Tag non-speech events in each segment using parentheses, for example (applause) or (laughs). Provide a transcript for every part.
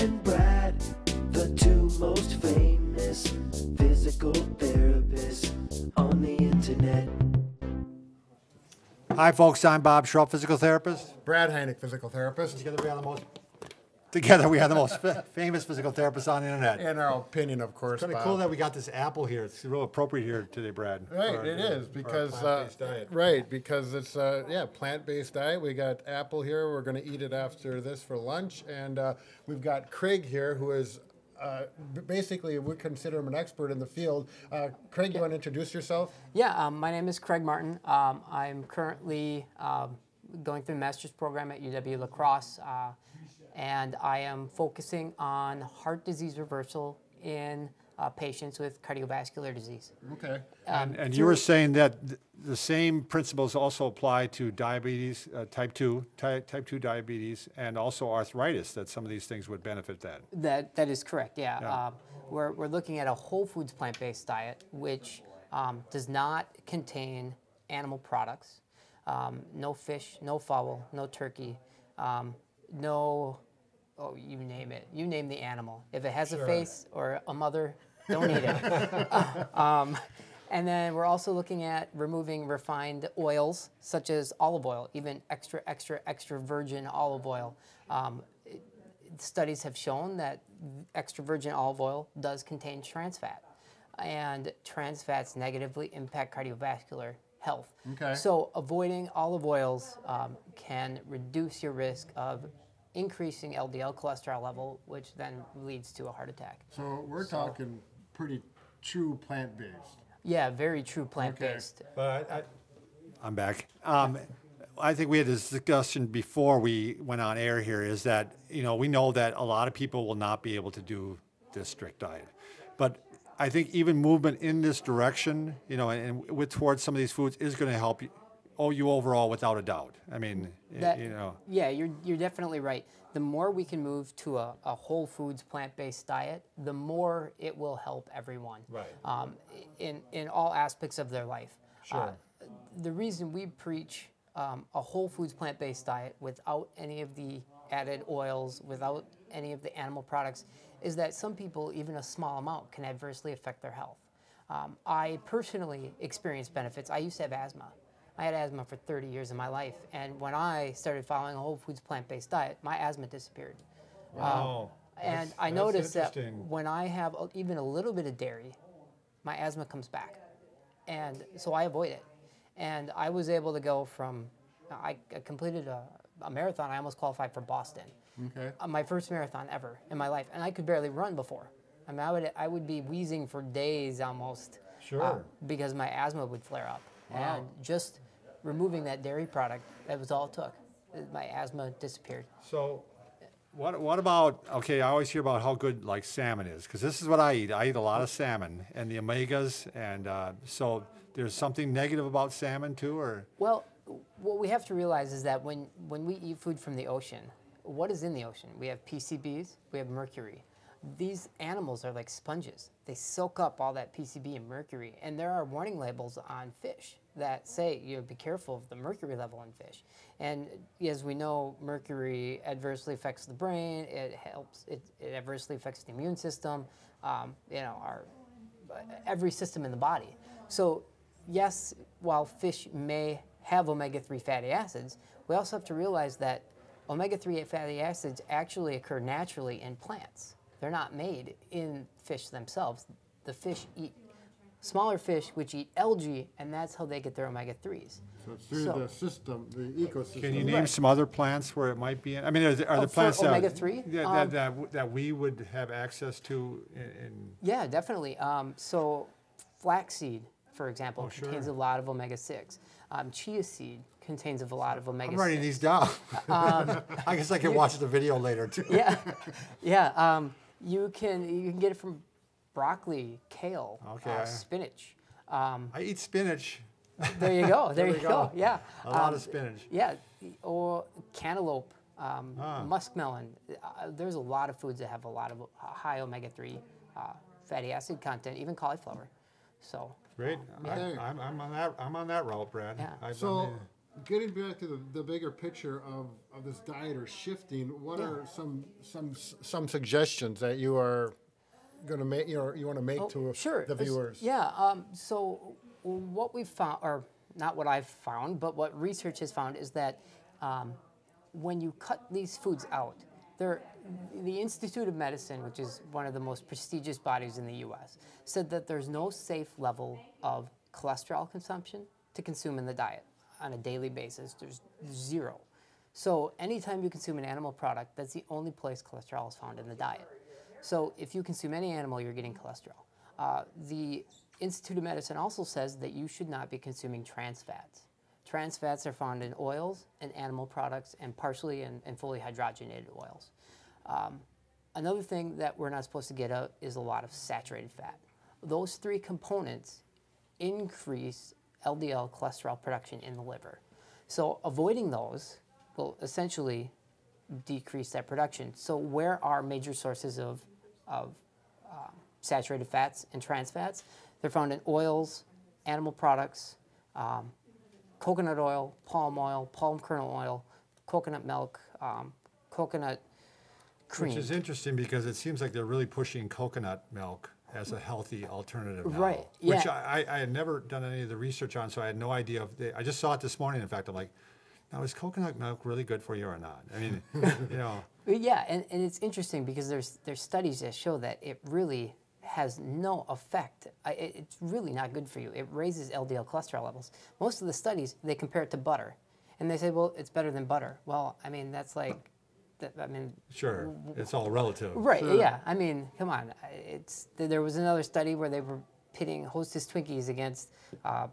and Brad, the two most famous physical therapists on the internet. Hi, folks. I'm Bob Schrupp, physical therapist. Brad Heineck, physical therapist. Together, we are the most. Together, we have the most fa- famous physical therapists on the internet. In our opinion, of course. Kind of Bob. cool that we got this apple here. It's real appropriate here today, Brad. Right, for- it for- is because uh, diet. right because it's uh, yeah plant-based diet. We got apple here. We're going to eat it after this for lunch, and uh, we've got Craig here, who is uh, basically we consider him an expert in the field. Uh, Craig, you want to introduce yourself? Yeah, um, my name is Craig Martin. Um, I'm currently um, going through a master's program at UW La Crosse, uh, and I am focusing on heart disease reversal in uh, patients with cardiovascular disease. Okay. Um, And, and you were saying that th- the same principles also apply to diabetes, uh, type 2, ty- type 2 diabetes, and also arthritis, that some of these things would benefit that. That that is correct. Yeah, Yeah. Um, we're we're looking at a whole foods plant-based diet, which um, does not contain animal products. Um, no fish, no fowl, no turkey, um, no. Oh, you name it. You name the animal. If it has a face or a mother, don't eat it. (laughs) (laughs) um, and then we're also looking at removing refined oils such as olive oil, even extra, extra, extra virgin olive oil. Um, studies have shown that extra virgin olive oil does contain trans fat, and trans fats negatively impact cardiovascular health. Okay. So avoiding olive oils um, can reduce your risk of increasing LDL cholesterol level, which then leads to a heart attack. So we're talking pretty true plant-based. Yeah, very true plant-based. But I, I'm back. Um, I think we had this discussion before we went on air here is that, you know, we know that a lot of people will not be able to do this strict diet. But I think even movement in this direction, you know, and, and with towards some of these foods is going to help you, oh, you overall without a doubt. I mean, That- you know, Yeah, you're, you're definitely right. The more we can move to a, a whole foods plant based diet, the more it will help everyone. Right. Um, in, in all aspects of their life. Uh, the reason we preach um, a whole foods plant based diet without any of the added oils, without any of the animal products, is that some people, even a small amount, can adversely affect their health. Um, I personally experienced benefits. I used to have asthma. I had asthma for 30 years of my life, and when I started following a whole foods plant-based diet, my asthma disappeared. wow. And I noticed that when I have even a little bit of dairy, my asthma comes back, and so I avoid it. And I was able to go from, I, I completed a, a marathon. I almost qualified for Boston, Okay. uh, my first marathon ever in my life, and I could barely run before. I mean, I would I would be wheezing for days almost, uh, Sure. because my asthma would flare up. Wow. And just removing that dairy product, that was all it took. My asthma disappeared. So, what what about? Okay, I always hear about how good like salmon is because this is what I eat. I eat a lot of salmon and the omegas, and uh, so there's something negative about salmon too, or Well, what we have to realize is that when, when we eat food from the ocean, what is in the ocean? We have PCBs, we have mercury. These animals are like sponges. They soak up all that PCB and mercury. And there are warning labels on fish that say, you know, be careful of the mercury level in fish. And as we know, mercury adversely affects the brain. It helps. It, it adversely affects the immune system. Um, you know, our every system in the body. So, yes, while fish may have omega 3 fatty acids, we also have to realize that omega 3 fatty acids actually occur naturally in plants. They're not made in fish themselves. The fish eat smaller fish, which eat algae, and that's how they get their omega 3s. So it's through So- the system, the ecosystem. can you name Right. some other plants where it might be? In? I mean, are there, are Oh, there for plants that, omega-3? that, Um, that, that, that we would have access to? In, in Yeah, definitely. Um, so, flaxseed, for example, Oh, sure. contains a lot of omega 6. Um, chia seed contains a lot of omega I'm writing these down. (laughs) I guess I can watch the video later too. (laughs) Um, yeah, yeah. Um, you can you can get it from broccoli, kale, Okay. uh, spinach. Um, I eat spinach. there you go. (laughs) There, we you go. go. Yeah. A lot Um, of spinach. Yeah, or cantaloupe, um, Ah. muskmelon. Uh, there's a lot of foods that have a lot of uh, high omega-3 uh, fatty acid content, even cauliflower. So Great. Okay. I'm, I'm, I'm on that. I'm on that route, Brad. Yeah. I, I So mean, getting back to the, the bigger picture of, of this diet or shifting, what Yeah. are some some some suggestions that you are going to make? You know, you want to make to Oh, sure. the viewers? Yeah. Um, so what we've found, or not what I've found, but what research has found is that um, when you cut these foods out, they're, the Institute of Medicine, which is one of the most prestigious bodies in the U.S., said that there's no safe level of cholesterol consumption to consume in the diet on a daily basis. There's zero. So anytime you consume an animal product, that's the only place cholesterol is found in the diet. So if you consume any animal, you're getting cholesterol. Uh, the Institute of Medicine also says that you should not be consuming trans fats. Trans fats are found in oils and animal products and partially in fully hydrogenated oils. Um, another thing that we're not supposed to get out is a lot of saturated fat. Those three components increase LDL cholesterol production in the liver. So avoiding those will essentially decrease that production. So where are major sources of, of um, saturated fats and trans fats? They're found in oils, animal products, um, coconut oil, palm oil, palm kernel oil, coconut milk, um, coconut cream. Which is interesting because it seems like they're really pushing coconut milk as a healthy alternative now. Right, Which yeah. I, I- I had never done any of the research on, so I had no idea. of the, I just saw it this morning. In fact, I'm like, now is coconut milk really good for you or not? I mean, (laughs) you know, Yeah, and, and it's interesting because there's there's studies that show that it really has no effect. I, it- it's really not good for you. It raises LDL cholesterol levels. Most of the studies they compare it to butter, and they say, well, it's better than butter. Well, I mean that's like, I mean, sure, it's all relative. right? Yeah, I mean, come on. It's there was another study where they were pitting Hostess Twinkies against. Uh,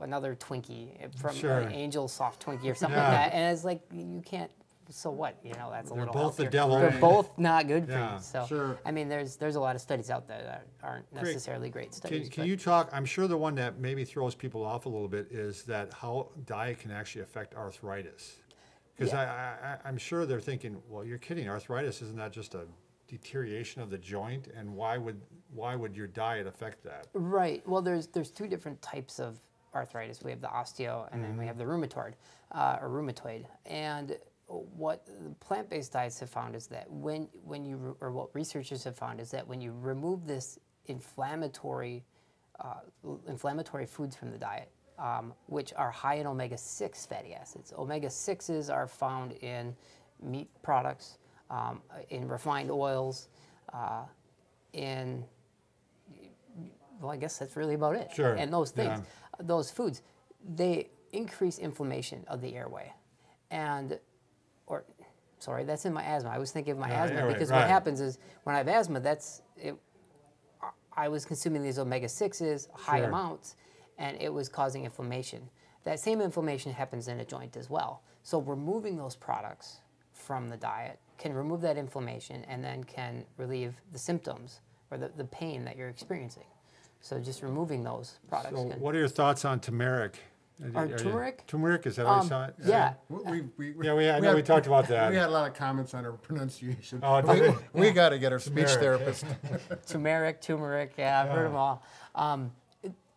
Another Twinkie from Sure. an Angel Soft Twinkie or something Yeah. like that, and it's like you can't. So what? You know, that's a They're little. both the healthier. devil. They're both not good for Yeah. you. So Sure. I mean, there's there's a lot of studies out there that aren't necessarily great studies. Can, can you talk? I'm sure the one that maybe throws people off a little bit is that how diet can actually affect arthritis. Because I, I, I- I'm sure they're thinking, well, you're kidding. Arthritis isn't that just a deterioration of the joint? And why would why would your diet affect that? Right. Well, there's there's two different types of arthritis. We have the osteo, and then we have the rheumatoid uh, or rheumatoid. And what the plant-based diets have found is that when when you or what researchers have found is that when you remove this inflammatory uh, inflammatory foods from the diet, um, which are high in omega-6 fatty acids. Omega-6s are found in meat products, um, in refined oils, uh, in well, I guess that's really about it. Sure, And those things, yeah. those foods, they increase inflammation of the airway, and or sorry, that's in my asthma. I was thinking of my Yeah, asthma airway, because right. what happens is when I have asthma, that's it. I- was consuming these omega sixes, high Sure. amounts, and it was causing inflammation. That same inflammation happens in a joint as well. So removing those products from the diet can remove that inflammation and then can relieve the symptoms or the, the pain that you're experiencing. So just removing those products. So, can, what are your thoughts on turmeric? Or Are you- turmeric? Turmeric is that what Um, you saw? it? yeah, We, we, we, Yeah, we- I know we talked about that. We had a lot of comments on our (laughs) pronunciation. Oh, we, did we got to get our speech Turmeric. therapist. (laughs) turmeric, turmeric. Yeah, I've heard them all. Um, it,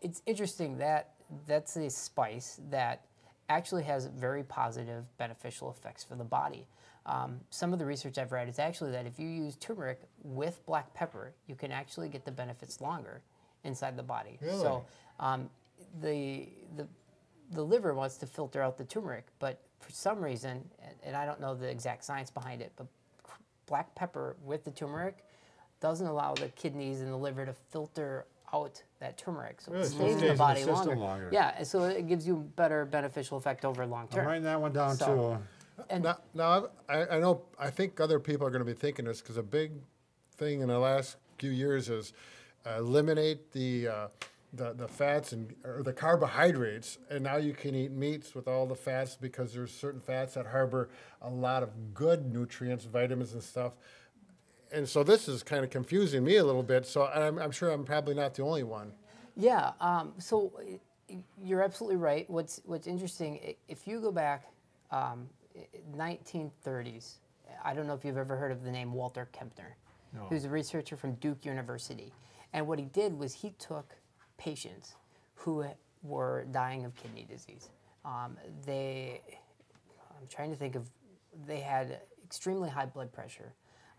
it's interesting that that's a spice that actually has very positive, beneficial effects for the body. Um, some of the research I've read is actually that if you use turmeric with black pepper, you can actually get the benefits longer inside the body. So um, the the the liver wants to filter out the turmeric, but for some reason, and, and I don't know the exact science behind it, but black pepper with the turmeric doesn't allow the kidneys and the liver to filter out that turmeric, so Really? it So it stays in stays the in the body longer. longer. Yeah, so it gives you better beneficial effect over long I'm term. writing that one down So- too. And Now, now I, I know, I think other people are going to be thinking this because a big thing in the last few years is uh, eliminate the, uh, the, the fats and or the carbohydrates, and now you can eat meats with all the fats because there's certain fats that harbor a lot of good nutrients, vitamins, and stuff. And so this is kind of confusing me a little bit. So I'm, I'm sure I'm probably not the only one. Yeah. Um, so i- i- you're absolutely right. What's What's interesting, if you go back, um, i- i- 1930s. I don't know if you've ever heard of the name Walter Kempner. No. He was a researcher from Duke University, and what he did was he took patients who were dying of kidney disease. Um, they, I'm trying to think of, they had extremely high blood pressure.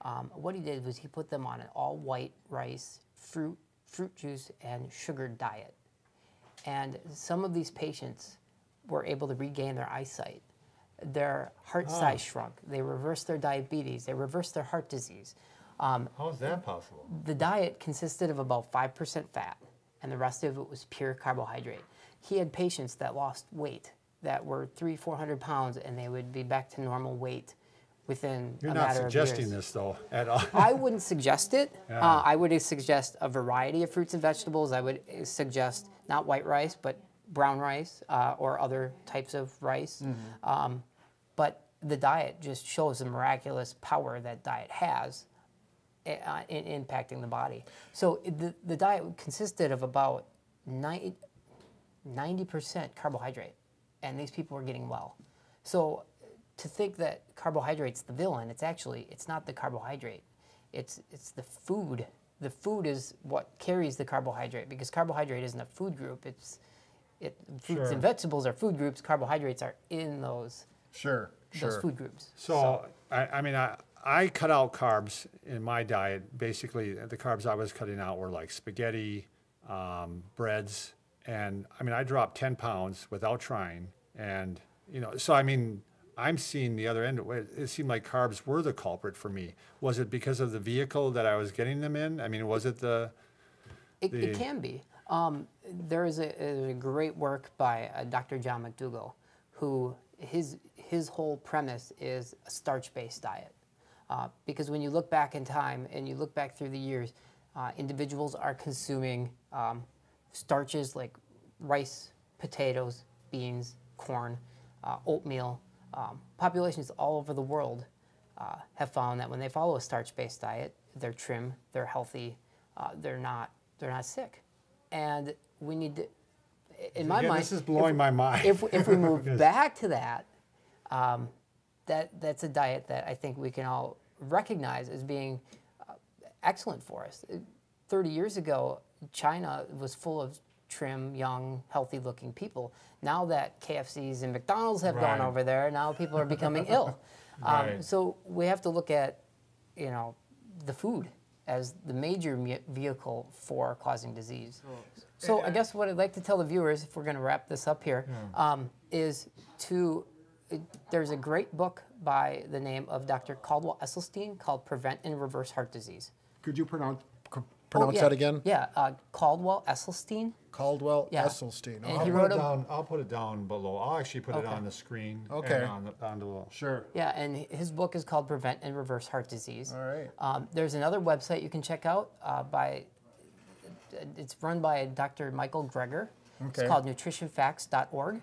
Um, what he did was he put them on an all white rice, fruit, fruit juice, and sugar diet. And some of these patients were able to regain their eyesight. Their heart size shrunk. They reversed their diabetes. They reversed their heart disease. Um, How is that possible? the diet consisted of about 5% fat, and the rest of it was pure carbohydrate. He had patients that lost weight that were three, 400 pounds, and they would be back to normal weight within You're a not matter suggesting of years. this though at all. I wouldn't suggest it. Yeah. Uh, I would suggest a variety of fruits and vegetables. I would suggest not white rice, but brown rice uh, or other types of rice. Um, but the diet just shows the miraculous power that diet has uh, in impacting the body. So the, the diet consisted of about 90, 90% carbohydrate, and these people were getting well. So to think that carbohydrate's the villain, it's actually it's not the carbohydrate. It's it's the food. The food is what carries the carbohydrate because carbohydrate isn't a food group. It's it fruits Sure. and vegetables are food groups. Carbohydrates are in those Sure, those sure. food groups. So, I, I mean, I, I cut out carbs in my diet. Basically, the carbs I was cutting out were like spaghetti, um, breads, and I mean, I dropped 10 pounds without trying. And, you know, so I mean, I'm seeing the other end. of it. It seemed like carbs were the culprit for me. Was it because of the vehicle that I was getting them in? I mean, was it the, It, the- it can be. Um, there is a, a great work by uh, Dr. John McDougall, who his his whole premise is a starch-based diet. Uh, because when you look back in time and you look back through the years, uh, individuals are consuming um, starches like rice, potatoes, beans, corn, uh, oatmeal. Um, populations all over the world uh, have found that when they follow a starch-based diet, they're trim, they're healthy, uh, they're not they're not sick, and we need to. In my Again, mind, this is blowing if, my mind. If if we (laughs) move back to that, um, that that's a diet that I think we can all recognize as being uh, excellent for us. Thirty years ago, China was full of trim, young, healthy-looking people. Now that KFCs and McDonald's have gone over there, now people are becoming ill. (laughs) Um, Right. so we have to look at, you know, the food as the major vehicle for causing disease. So I guess what I'd like to tell the viewers, if we're going to wrap this up here, um, is to. it- There's a great book by the name of Dr. Caldwell Esselstyn called "Prevent and Reverse Heart Disease." Could you pronounce c- Oh, pronounce yeah. that again? Yeah, uh, Caldwell Esselstyn. Caldwell Yeah. Esselstyn. And Oh, I'll wrote put it a- down. I'll put it down below. I'll actually put it on the screen. Okay. And on the, on the sure. Yeah, and his book is called "Prevent and Reverse Heart Disease." All right. Um, there's another website you can check out uh, by. It's run by Dr. Michael Greger. Okay. It's called nutritionfacts.org,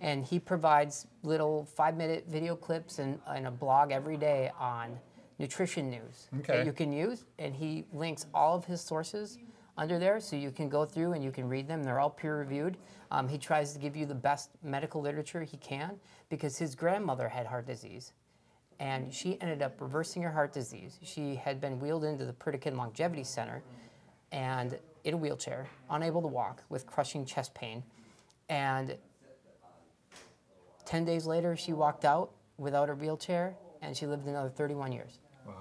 and he provides little five-minute video clips and, and a blog every day on nutrition news Okay. that you can use. And he links all of his sources under there, so you can go through and you can read them. They're all peer-reviewed. Um, he tries to give you the best medical literature he can because his grandmother had heart disease and she ended up reversing her heart disease. She had been wheeled into the Pritikin Longevity Center and in a wheelchair, unable to walk with crushing chest pain. And 10 days later, she walked out without her wheelchair and she lived another 31 years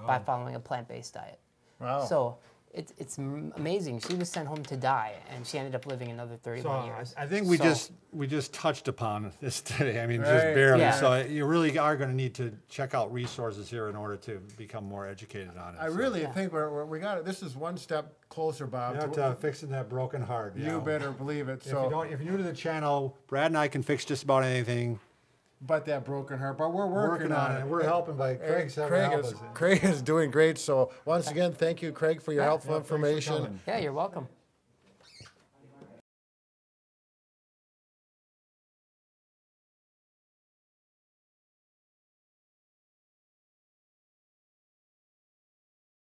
by following a plant based diet. Wow. So it's, it's amazing. She was sent home to die and she ended up living another 31 So years. I think we So- just we just touched upon this (laughs) today. I mean, just barely. Yeah. So you really are going to need to check out resources here in order to become more educated on it. I So- really Yeah. think we're, we're, we got it. This is one step closer, Bob. Yeah, to- to fixing that broken heart. you yeah. better believe it. If So, you don't, if you're new to the channel, Brad and I can fix just about anything. But that broken heart. But we're working, Working on it. We're helping by Hey, Craig's having Craig is. Craig is doing great. So once again, thank you, Craig, for your Yeah. helpful Yeah, thanks for information. Yeah, you're welcome.